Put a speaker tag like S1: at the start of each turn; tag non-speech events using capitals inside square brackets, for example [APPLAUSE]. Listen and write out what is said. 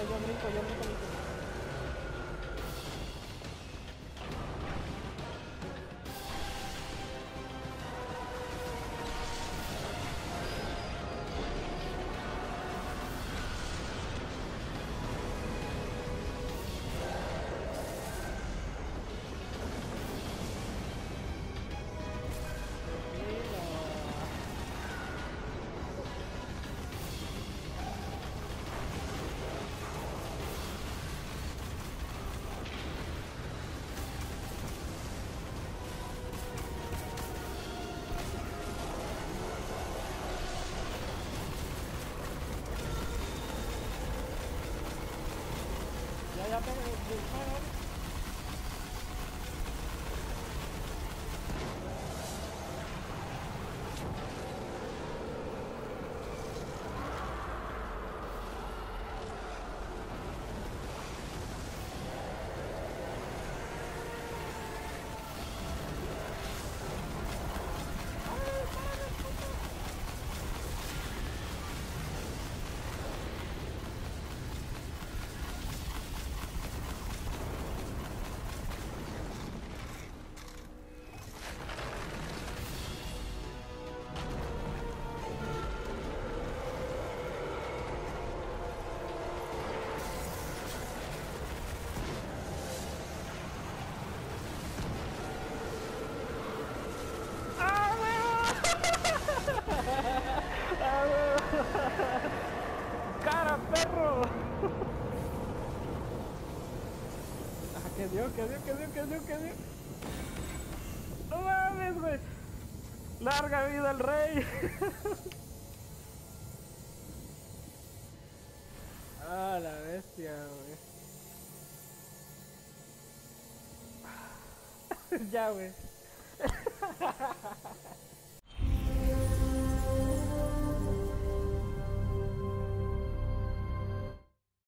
S1: Yo, brinco, yo brinco. Ya, ya, ¿Qué dio? ¿Qué dio? ¿Qué dio? ¿Qué dio? ¡No mames, güey! ¡Larga vida al rey! [LAUGHS] ¡Ah, la bestia, güey! [LAUGHS] ya, güey. [LAUGHS]